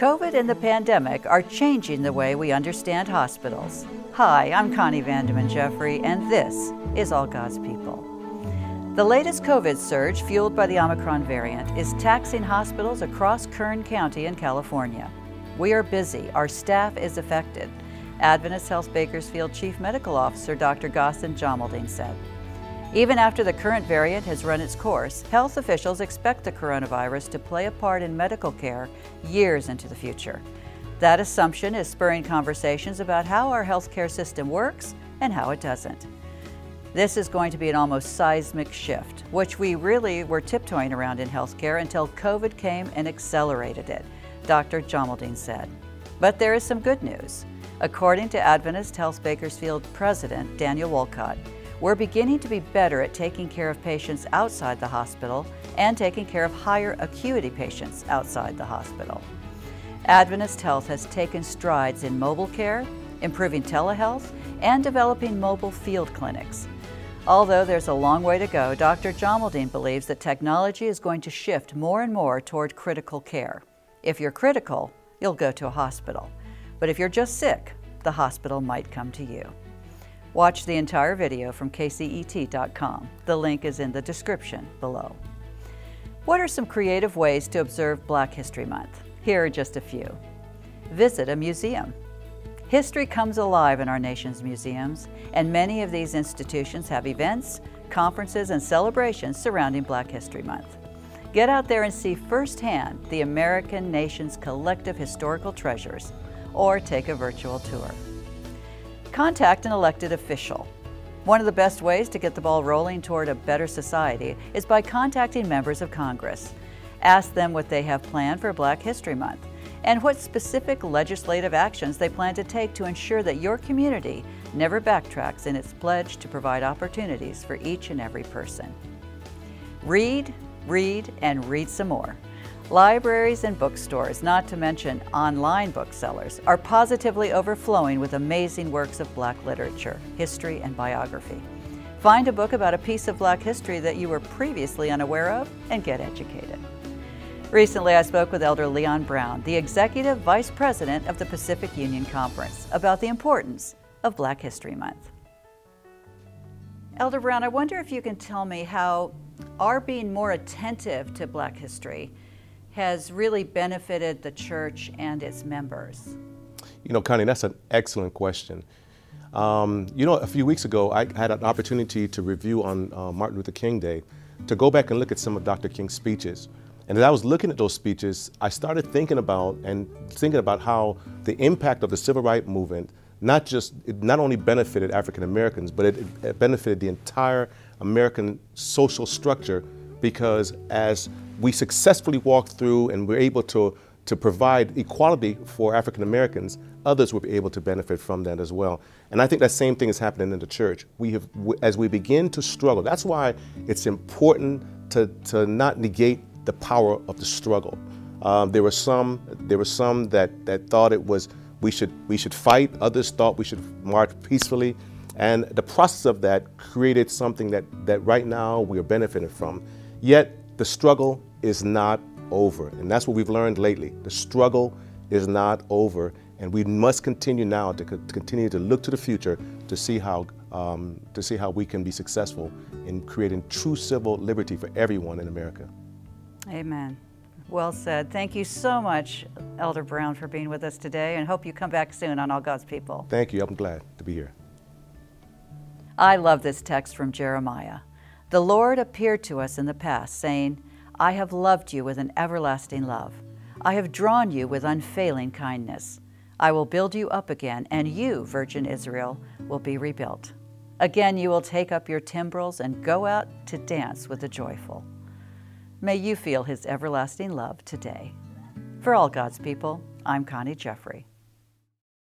COVID and the pandemic are changing the way we understand hospitals. Hi, I'm Connie Vandeman Jeffery, and this is All God's People. The latest COVID surge, fueled by the Omicron variant, is taxing hospitals across Kern County in California. We are busy, our staff is affected. Adventist Health Bakersfield Chief Medical Officer Dr. Ghassan Jamaleddine said. Even after the current variant has run its course, health officials expect the coronavirus to play a part in medical care years into the future. That assumption is spurring conversations about how our healthcare system works and how it doesn't. This is going to be an almost seismic shift, which we really were tiptoeing around in healthcare until COVID came and accelerated it, Dr. Jamaleddine said. But there is some good news. According to Adventist Health Bakersfield President Daniel Wolcott, we're beginning to be better at taking care of patients outside the hospital and taking care of higher acuity patients outside the hospital. Adventist Health has taken strides in mobile care, improving telehealth, and developing mobile field clinics. Although there's a long way to go, Dr. Jamaleddine believes that technology is going to shift more and more toward critical care. If you're critical, you'll go to a hospital. But if you're just sick, the hospital might come to you. Watch the entire video from kcet.com. The link is in the description below. What are some creative ways to observe Black History Month? Here are just a few. Visit a museum. History comes alive in our nation's museums, and many of these institutions have events, conferences, and celebrations surrounding Black History Month. Get out there and see firsthand the American nation's collective historical treasures, or take a virtual tour. Contact an elected official. One of the best ways to get the ball rolling toward a better society is by contacting members of Congress. Ask them what they have planned for Black History Month and what specific legislative actions they plan to take to ensure that your community never backtracks in its pledge to provide opportunities for each and every person. Read, read, and read some more. Libraries and bookstores, not to mention online booksellers, are positively overflowing with amazing works of Black literature, history, and biography. Find a book about a piece of Black history that you were previously unaware of and get educated. Recently, I spoke with Elder Leon Brown, the Executive Vice President of the Pacific Union Conference, about the importance of Black History Month. Elder Brown, I wonder if you can tell me how our being more attentive to Black history has really benefited the church and its members? You know, Connie, that's an excellent question. Um, you know, a few weeks ago, I had an opportunity to review on uh, Martin Luther King Day to go back and look at some of Dr. King's speeches. And as I was looking at those speeches, I started thinking about and thinking about how the impact of the civil rights movement not just it not only benefited African Americans, but it, it benefited the entire American social structure because as we successfully walked through and we're able to, to provide equality for African Americans, others will be able to benefit from that as well. And I think that same thing is happening in the church. We have, as we begin to struggle, that's why it's important to, to not negate the power of the struggle. Um, there were some, there were some that, that thought it was we should, we should fight. Others thought we should march peacefully. And the process of that created something that, that right now we are benefiting from. Yet the struggle is not over. And that's what we've learned lately. The struggle is not over. And we must continue now to, co continue to look to the future to see how um, to see how we can be successful in creating true civil liberty for everyone in America. Amen. Well said. Thank you so much, Elder Brown, for being with us today, and hope you come back soon on All God's People. Thank you. I'm glad to be here. I love this text from Jeremiah. The Lord appeared to us in the past, saying, I have loved you with an everlasting love. I have drawn you with unfailing kindness. I will build you up again, and you, Virgin Israel, will be rebuilt. Again, you will take up your timbrels and go out to dance with the joyful. May you feel his everlasting love today. For all God's people, I'm Connie Jeffery.